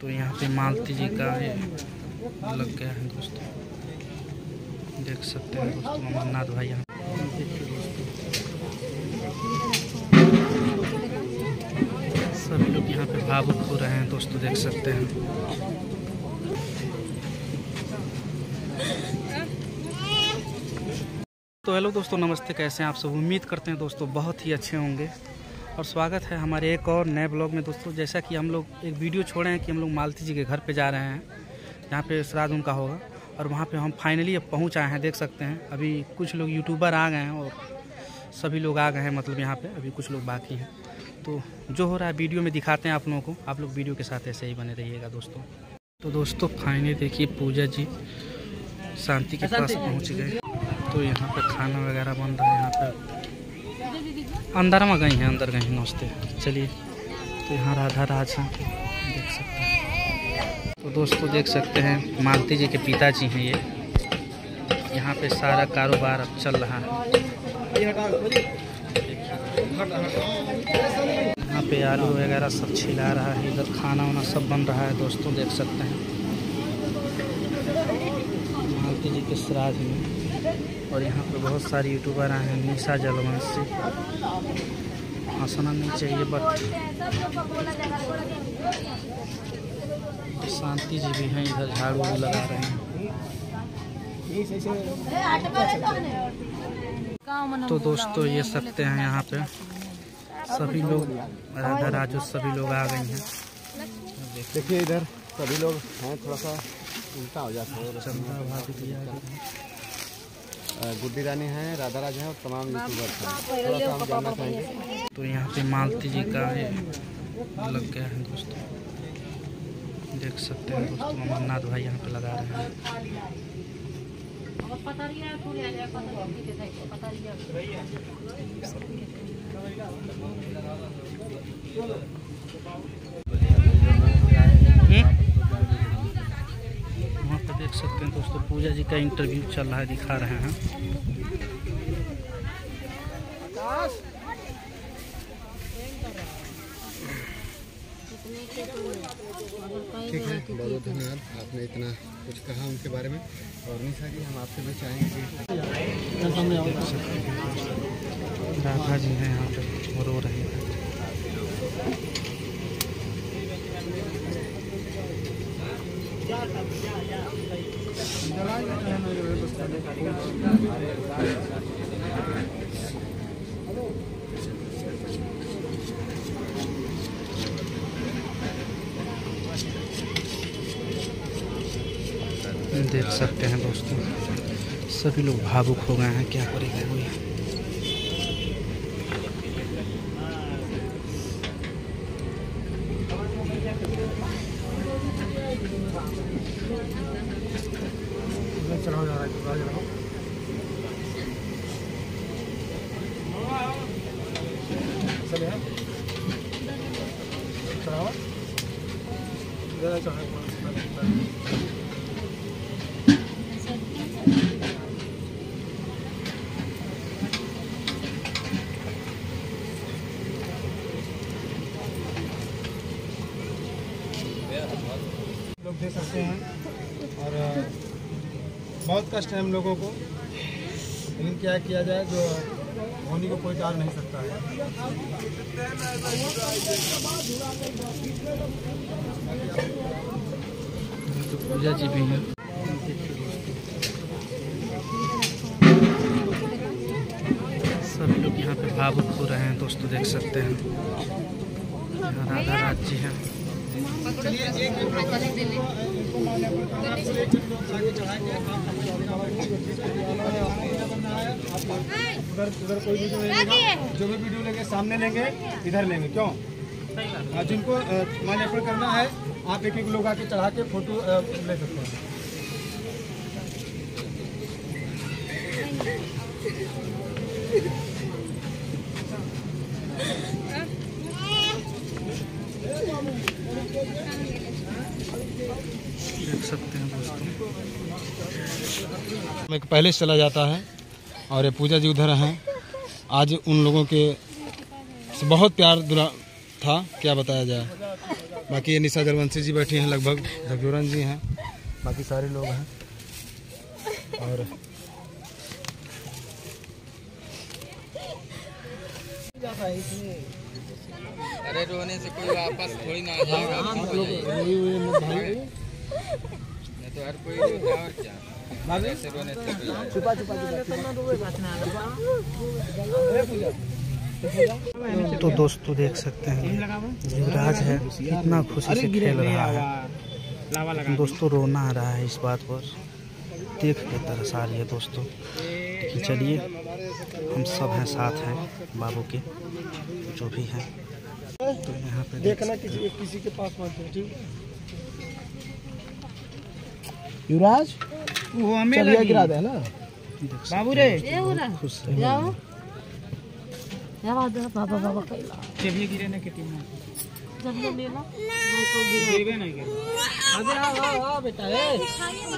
तो यहाँ पे मालती जी का लग गया है दोस्तों। देख सकते हैं दोस्तों, अमरनाथ भाई यहाँ। सभी लोग यहाँ पे भावुक हो रहे हैं दोस्तों, देख सकते हैं। तो हेलो दोस्तों नमस्ते कैसे हैं आप सब? उम्मीद करते हैं दोस्तों बहुत ही अच्छे होंगे। और स्वागत है हमारे एक और नए ब्लॉग में दोस्तों। जैसा कि हम लोग एक वीडियो छोड़े हैं कि हम लोग मालती जी के घर पे जा रहे हैं जहाँ पे श्राद्ध उनका होगा। और वहाँ पे हम फाइनली अब पहुँच आए हैं देख सकते हैं। अभी कुछ लोग यूट्यूबर आ गए हैं और सभी लोग आ गए हैं मतलब यहाँ पर अभी कुछ लोग बाकी हैं। तो जो हो रहा है वीडियो में दिखाते हैं आप लोगों को। आप लोग वीडियो के साथ ऐसे ही बने रहिएगा दोस्तों। तो दोस्तों फाइनली देखिए पूजा जी शांति के पास पहुँच गए। तो यहाँ पे खाना वगैरह बन रहा है, यहाँ पे। अंदर में गई हैं, अंदर गई नमस्ते। चलिए तो यहाँ राधा राज हैं, देख सकते हैं। तो दोस्तों, देख सकते हैं, मालती जी के पिताजी हैं ये। यहाँ पे सारा कारोबार अब चल रहा है। यहाँ पे आलू वगैरह सब छिला रहा है, इधर खाना वाना सब बन रहा है, दोस्तों, देख सकते हैं। मालती जी के श्राद्ध में। और यहाँ पे बहुत सारे यूट्यूबर आए हैं निशा जलवंशी। हंसना नहीं चाहिए बट शांति जी भी हैं इधर झाड़ू भी लगा रहे हैं। तो दोस्तों ये सकते हैं यहाँ पे। सभी लोग राधा राजू सभी लोग आ गए हैं। देखिए इधर सभी लोग हैं थोड़ा सा उल्टा हो जाता है चंद्रा भाभी भी आ गई हैं अ, गुड्डी रानी है राधा राज है और तमाम यूट्यूबर हैं। थोड़ा सा हम जानना चाहेंगे तो यहाँ पे मालती जी का ये लग गया है दोस्तों। देख सकते हैं दोस्तों अमरनाथ भाई यहाँ पे लगा रहे हैं हम्म? वहाँ पे देख सकते पूजा जी का इंटरव्यू चल रहा है दिखा रहे हैं। ठीक है बहुत बहुत धन्यवाद। आपने इतना कुछ कहा उनके बारे में। और निशा जी हम आपसे भी चाहेंगे राधा जी हैं यहाँ पे रो रहे। हैं देख सकते हैं दोस्तों सभी लोग भावुक हो गए हैं क्या करेगा कोई चलाओ जरा चलाओ जरा चले चलाओ जरा चलाओ Yeah, that's awesome. लोग दे सकते हैं। और बहुत कष्ट है हम लोगों को। लेकिन क्या किया जाए जो होने को कोई टाल नहीं सकता है। तो पूजा जी भी हैं। सभी लोग यहाँ पे भावुक हो रहे हैं, दोस्तों देख सकते हैं। राधा राज जी हैं। उधर कोई वीडियो जो भी वीडियो लेंगे सामने लेंगे इधर लेंगे क्यों जिनको माल्यार्पण करना है आप एक एक लोग आके चढ़ा के फ़ोटो ले सकते हैं देख सकते हैं दोस्तों। एक पहले से चला जाता है और ये पूजा जी उधर हैं। आज उन लोगों के से बहुत प्यार दुरा था, क्या बताया जाए। बाकी ये निशा जरवंशी जी बैठी हैं, लगभग झकझोरन जी हैं। बाकी सारे लोग हैं। और अरे रोने से कोई वापस थोड़ी ना आ जाएगा हो नहीं तो हर कोई रोता और क्या ऐसे रोने से कोई आएगा। तो दोस्तों देख सकते हैं युवराज है कितना खुशी से खेल रहा है दोस्तों रोना आ रहा है इस बात पर देख के तरस आ रही है दोस्तों लेकिन चलिए हम सब हैं साथ हैं बाबू के जो भी हैं। तो यहाँ पे देखना किसी किसी के पास मत जाओ, ठीक युवराज? वो हमें चलिए गिरा दे ना? बाबू रे। खुश है जाओ यार बाबा बाबा चलिए गिरे ना के में जब ले लो देवे नहीं। अबे आओ आओ बेटा ए।